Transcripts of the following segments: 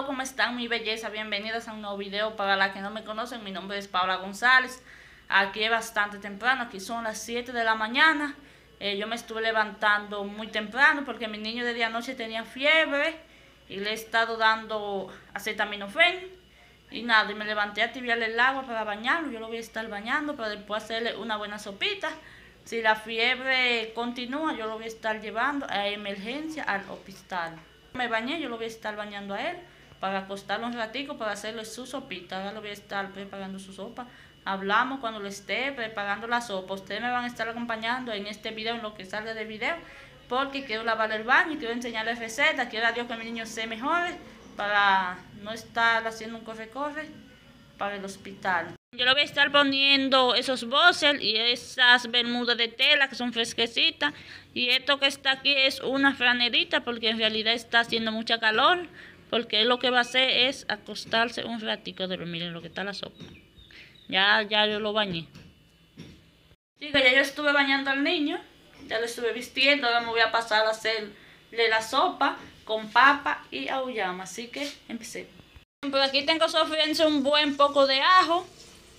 ¿cómo están mi belleza? Bienvenidas a un nuevo video. Para las que no me conocen, mi nombre es Paula González. Aquí es bastante temprano, aquí son las 7 de la mañana. Eh, yo me estuve levantando muy temprano porque mi niño de día noche tenía fiebre y le he estado dando acetaminofén. Y nada, y me levanté a tibiarle el agua para bañarlo. Yo lo voy a estar bañando para después hacerle una buena sopita. Si la fiebre continúa, yo lo voy a estar llevando a emergencia al hospital. Me bañé, yo lo voy a estar bañando a él para acostarlo un ratico para hacerle su sopita. Ahora lo voy a estar preparando su sopa. Hablamos cuando lo esté preparando la sopa. Ustedes me van a estar acompañando en este video, en lo que salga del video, porque quiero lavar el baño quiero enseñarles recetas. Quiero a Dios que mi niño se mejore para no estar haciendo un corre-corre para el hospital. Yo le voy a estar poniendo esos boxers y esas bermudas de tela que son fresquecitas. Y esto que está aquí es una franerita porque en realidad está haciendo mucha calor. Porque lo que va a hacer es acostarse un ratico de dormir en lo que está la sopa. Ya, ya yo lo bañé. Sí, ya yo estuve bañando al niño. Ya lo estuve vistiendo. Ahora me voy a pasar a hacerle la sopa con papa y auyama. Así que empecé. Por aquí tengo sofriendo un buen poco de ajo.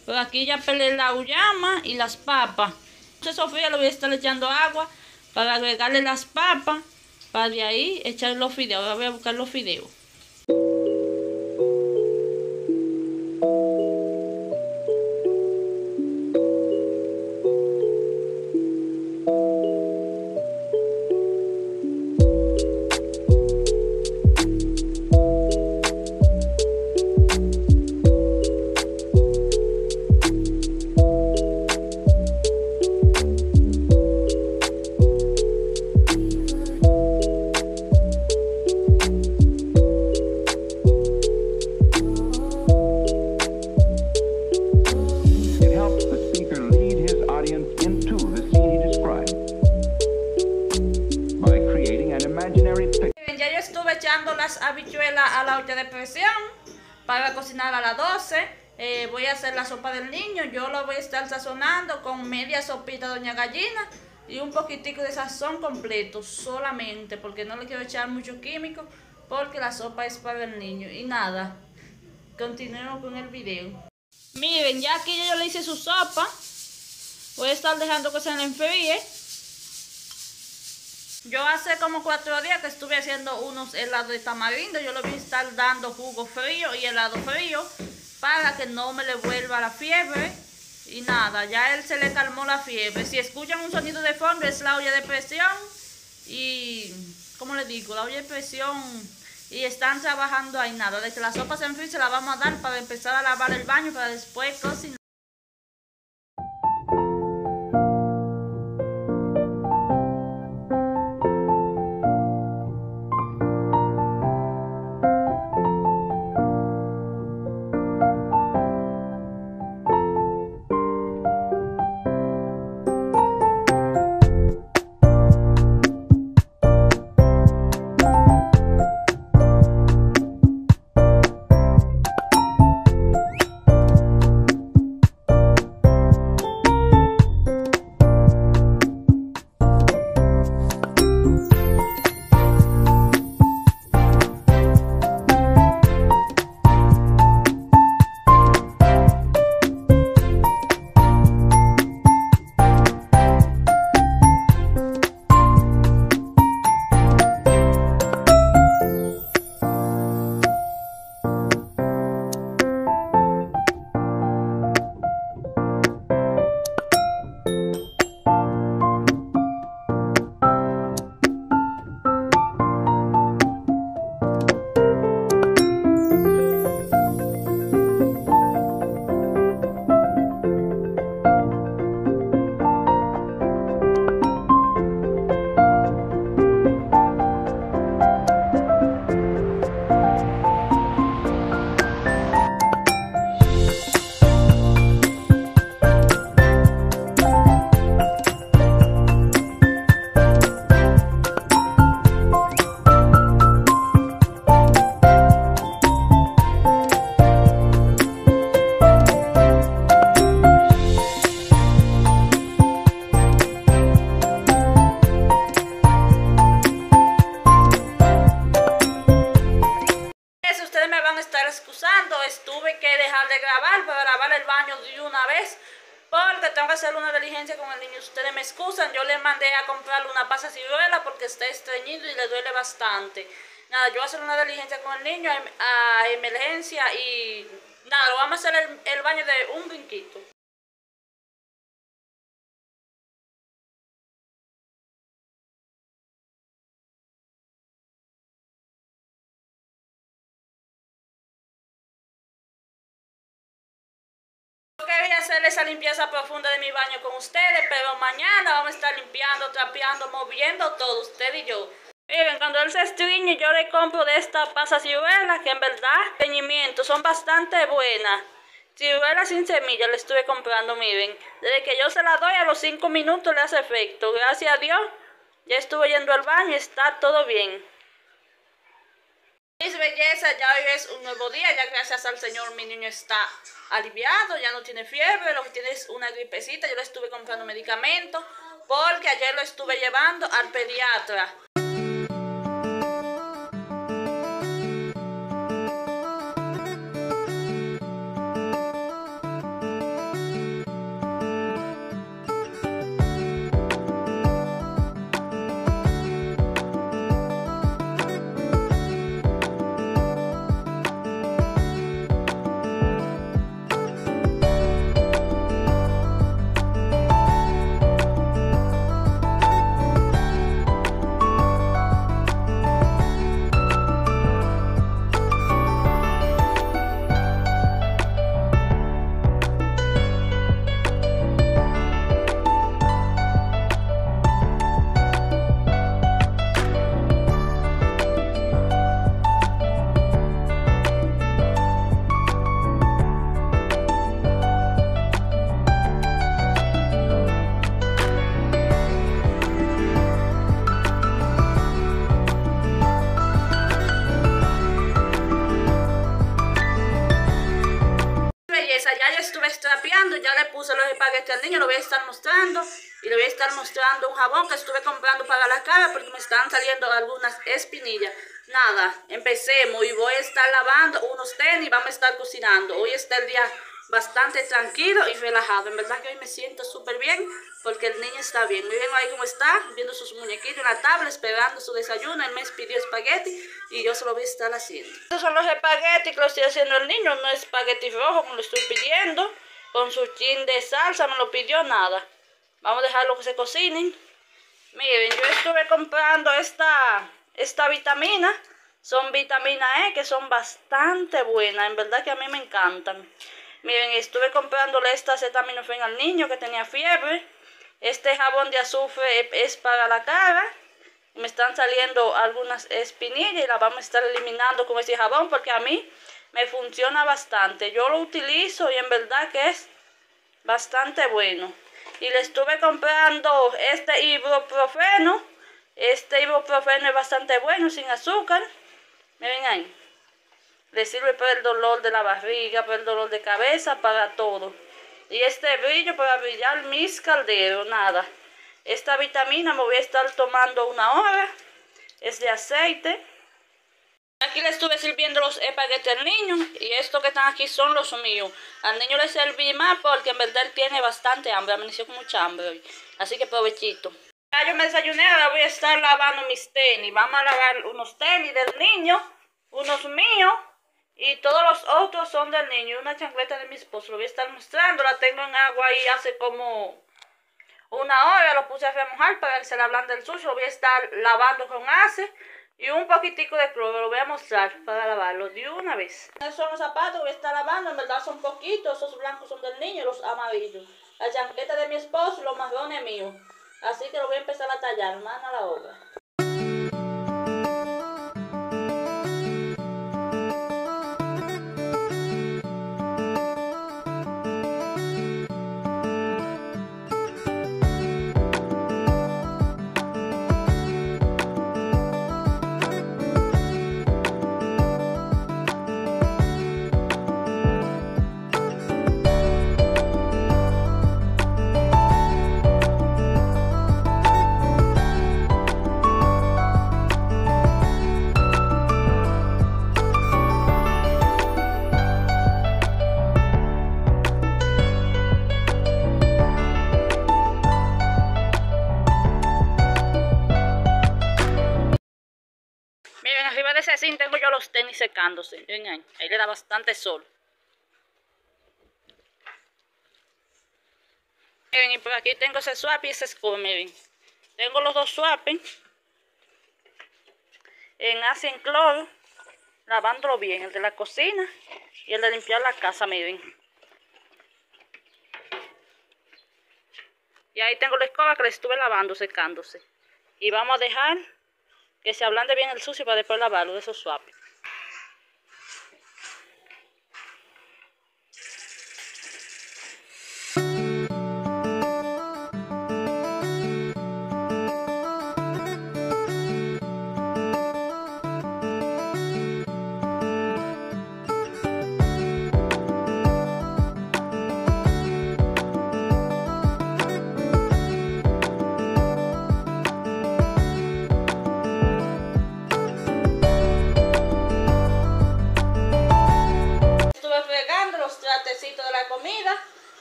Por aquí ya pelé la uyama y las papas. Entonces Sofía le voy a estar echando agua para agregarle las papas. Para de ahí echar los fideos. Ahora voy a buscar los fideos. Ya yo estuve echando las habichuelas a la olla de presión para cocinar a las 12. Eh, voy a hacer la sopa del niño. Yo lo voy a estar sazonando con media sopita doña gallina y un poquitico de sazón completo solamente porque no le quiero echar mucho químico porque la sopa es para el niño. Y nada, continuemos con el video. Miren, ya aquí yo le hice su sopa. Voy a estar dejando que se le enfríe. Yo hace como cuatro días que estuve haciendo unos helados de tamarindo. Yo voy a estar dando jugo frío y helado frío para que no me le vuelva la fiebre. Y nada, ya él se le calmó la fiebre. Si escuchan un sonido de fondo es la olla de presión. Y, ¿cómo le digo? La olla de presión. Y están trabajando ahí nada. De que la sopa se enfríe se la vamos a dar para empezar a lavar el baño para después cocinar. Una diligencia con el niño. Ustedes me excusan, yo le mandé a comprarle una pasa ciruela porque está estreñido y le duele bastante. Nada, yo voy a hacer una diligencia con el niño a, emergencia y nada, vamos a hacer el baño de un brinquito. Quería hacer esa limpieza profunda de mi baño con ustedes, pero mañana vamos a estar limpiando, trapeando, moviendo todo, usted y yo. Miren, cuando él se estriñe, yo le compro de estas pasas ciruelas, que en verdad, teñimiento, son bastante buenas. Ciruelas sin semilla le estuve comprando, miren. Desde que yo se la doy, a los 5 minutos le hace efecto. Gracias a Dios, ya estuve yendo al baño y está todo bien. Mis belleza, ya hoy es un nuevo día, ya gracias al Señor mi niño está aliviado, ya no tiene fiebre, lo que tiene es una gripecita, yo le estuve comprando medicamentos porque ayer lo estuve llevando al pediatra. Ya le puse los espaguetis al niño, lo voy a estar mostrando y le voy a estar mostrando un jabón que estuve comprando para la cara porque me están saliendo algunas espinillas. Nada, empecemos y voy a estar lavando unos tenis, vamos a estar cocinando. Hoy está el día bastante tranquilo y relajado. En verdad que hoy me siento súper bien porque el niño está bien. Miren ahí cómo está, viendo sus muñequitos en la tabla, esperando su desayuno. Él me pidió espagueti y yo se lo voy a estar haciendo. Estos son los espaguetis que lo estoy haciendo el niño, no es espagueti rojo como lo estoy pidiendo con su chin de salsa, me lo pidió nada. Vamos a dejarlo que se cocinen. Miren, yo estuve comprando esta, esta vitamina. Son vitamina E que son bastante buenas. En verdad que a mí me encantan. Miren, estuve comprándole esta acetaminofén al niño que tenía fiebre. Este jabón de azufre es para la cara. Me están saliendo algunas espinillas y las vamos a estar eliminando con ese jabón porque a mí me funciona bastante. Yo lo utilizo y en verdad que es bastante bueno. Y le estuve comprando este ibuprofeno. Este ibuprofeno es bastante bueno, sin azúcar. Miren ahí. Le sirve para el dolor de la barriga, para el dolor de cabeza, para todo. Y este brillo para brillar mis calderos, nada. Esta vitamina me voy a estar tomando una hora. Es de aceite. Aquí le estuve sirviendo los espaguetis al niño y estos que están aquí son los míos. Al niño le serví más porque en verdad él tiene bastante hambre, amaneció con mucha hambre hoy. Así que provechito. Ya yo me desayuné, ahora voy a estar lavando mis tenis. Vamos a lavar unos tenis del niño, unos míos y todos los otros son del niño. Una chancleta de mi esposo, lo voy a estar mostrando. La tengo en agua ahí hace como una hora, lo puse a remojar para que se la ablande el sucio. Lo voy a estar lavando con ace y un poquitico de cloro, lo voy a mostrar para lavarlo de una vez. Esos son los zapatos que voy a estar lavando, en verdad son poquitos, esos blancos son del niño, los amarillos. La chancleta de mi esposo y los marrones míos. Así que lo voy a empezar a tallar, mano a la obra. Los tenis secándose. Ahí, ahí le da bastante sol. Miren, y por aquí tengo ese swap y ese score, miren. Tengo los dos swapping en Asian Cloro, lavándolo bien, el de la cocina y el de limpiar la casa, miren. Y ahí tengo la escoba que le estuve lavando, secándose. Y vamos a dejar que se ablande bien el sucio para después lavarlo de esos swaps.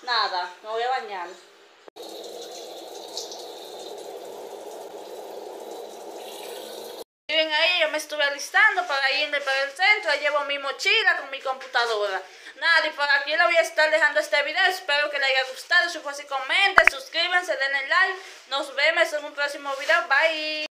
Nada, me voy a bañar. Miren ahí, yo me estuve alistando para irme para el centro, llevo mi mochila con mi computadora. Nada, y por aquí le voy a estar dejando este video, espero que les haya gustado, si fue así comenten, suscríbanse, denle like, nos vemos en un próximo video, bye.